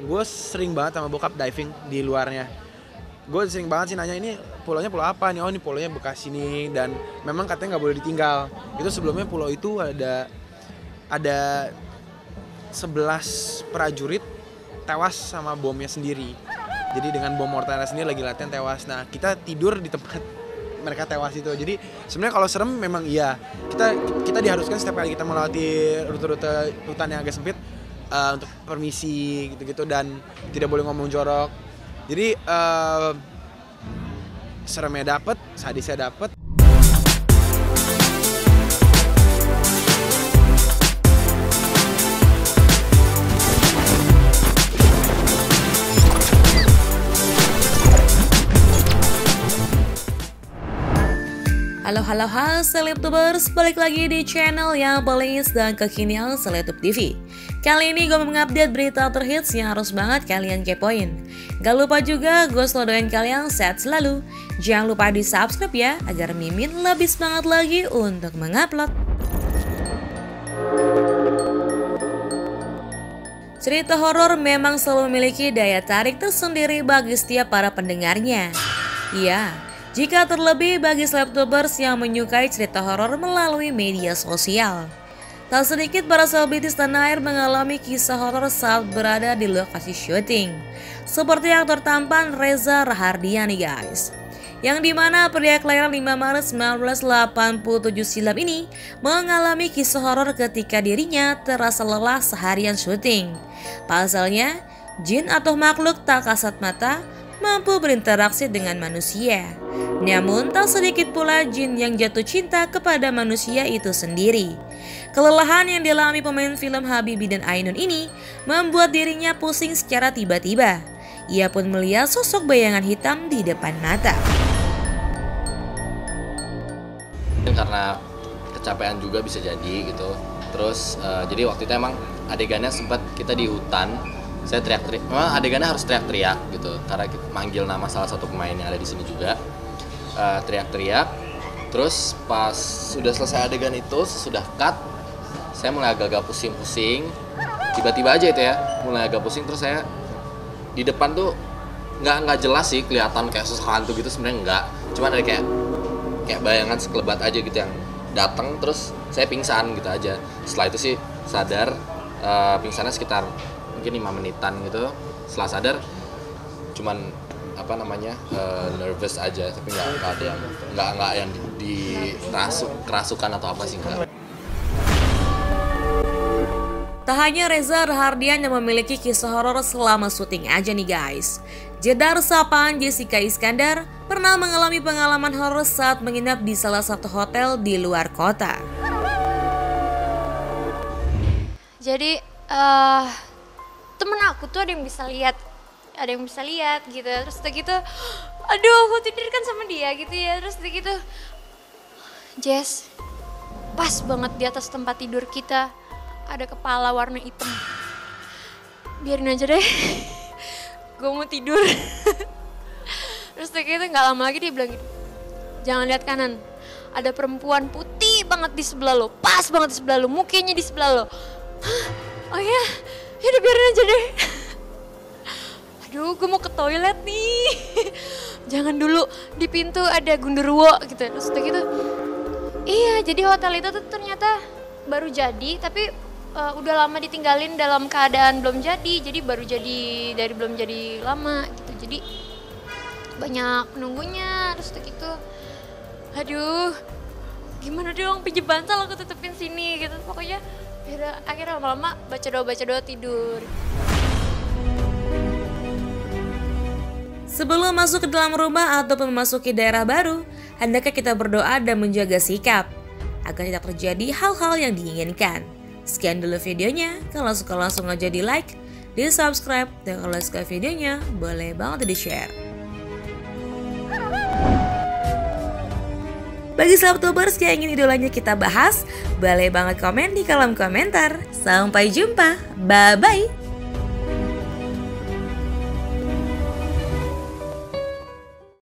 gue sering banget sama bokap diving di luarnya. Gue sering banget sih nanya ini pulaunya pulau apa nih? Oh ini pulaunya bekas ini dan memang katanya nggak boleh ditinggal. Itu sebelumnya pulau itu ada ada 11 prajurit tewas sama bomnya sendiri. Jadi dengan bom mortarnya sendiri lagi latihan tewas. Nah kita tidur di tempat mereka tewas itu. Jadi sebenarnya kalau serem memang iya. Kita kita diharuskan setiap kali kita melewati rute-rute hutan yang agak sempit uh, untuk permisi gitu-gitu dan tidak boleh ngomong jorok. Jadi uh, seremnya dapet sadisnya dapet Halo halo halo Selebtubers, balik lagi di channel yang paling dan kekinian Selebtub TV Kali ini gue mengupdate berita terhits yang harus banget kalian kepoin. Gak lupa juga gue selalu doain kalian sehat selalu. Jangan lupa di subscribe ya, agar Mimin lebih semangat lagi untuk mengupload. Cerita horor memang selalu memiliki daya tarik tersendiri bagi setiap para pendengarnya. Iya, jika terlebih bagi Slaptubers yang menyukai cerita horor melalui media sosial. Tak sedikit para selebritis tanah air mengalami kisah horor saat berada di lokasi syuting. Seperti aktor tampan Reza Rahardian nih guys. Yang di mana pria kelahiran 5 Maret 1987 silam ini mengalami kisah horor ketika dirinya terasa lelah seharian syuting. Pasalnya, jin atau makhluk tak kasat mata mampu berinteraksi dengan manusia. Namun tak sedikit pula jin yang jatuh cinta kepada manusia itu sendiri. Kelelahan yang dialami pemain film Habibie dan Ainun ini membuat dirinya pusing secara tiba-tiba. Ia pun melihat sosok bayangan hitam di depan mata. Karena kecapean juga bisa jadi gitu. Terus uh, jadi waktu itu emang adegannya sempat kita di hutan saya teriak-teriak memang adegannya harus teriak-teriak gitu karena kita manggil nama salah satu pemain yang ada di sini juga. Eh, teriak-teriak terus pas sudah selesai adegan itu sudah cut saya mulai agak-agak pusing-pusing. Tiba-tiba aja itu ya mulai agak pusing terus saya di depan tuh nggak nggak jelas sih kelihatan kayak sosok hantu gitu sebenarnya nggak. Cuma ada kayak kayak bayangan sekelebat aja gitu yang datang terus saya pingsan gitu aja. Setelah itu sih sadar uh, pingsannya sekitar mungkin lima menitan gitu setelah sadar cuman apa namanya uh, nervous aja tapi nggak nggak ada yang nggak nggak yang di, di rasuk, kerasukan atau apa sih enggak Tak hanya Reza Rahardian yang memiliki kisah horor selama syuting aja nih guys. Jedar sapaan Jessica Iskandar pernah mengalami pengalaman horor saat menginap di salah satu hotel di luar kota. Jadi uh, temen aku tuh ada yang bisa lihat ada yang bisa lihat gitu. Terus udah gitu aduh aku tidur kan sama dia gitu ya. Terus udah gitu Jess pas banget di atas tempat tidur kita ada kepala warna hitam. Biarin aja deh gue mau tidur. Terus udah gitu nggak lama lagi dia bilang gitu jangan lihat kanan ada perempuan putih banget di sebelah lo pas banget di sebelah lo mukanya di sebelah lo. Oh ya ya udah biarin aja deh. Aduh gue mau ke toilet nih. Jangan dulu di pintu ada gundurwo gitu. Terus gitu iya jadi hotel itu tuh ternyata baru jadi tapi uh, udah lama ditinggalin dalam keadaan belum jadi. Jadi baru jadi dari belum jadi lama gitu. Jadi banyak penunggunya terus udah gitu. Aduh gimana dong pinjem bantal aku tutupin sini gitu. Pokoknya akhirnya, akhirnya lama-lama baca doa baca doa tidur Sebelum masuk ke dalam rumah atau memasuki daerah baru, hendaknya kita berdoa dan menjaga sikap agar tidak terjadi hal-hal yang diinginkan. Sekian dulu videonya, kalau suka langsung aja di like, di subscribe, dan kalau suka videonya boleh banget di share. Bagi Slaptubers yang ingin idolanya kita bahas, boleh banget komen di kolom komentar. Sampai jumpa, bye-bye!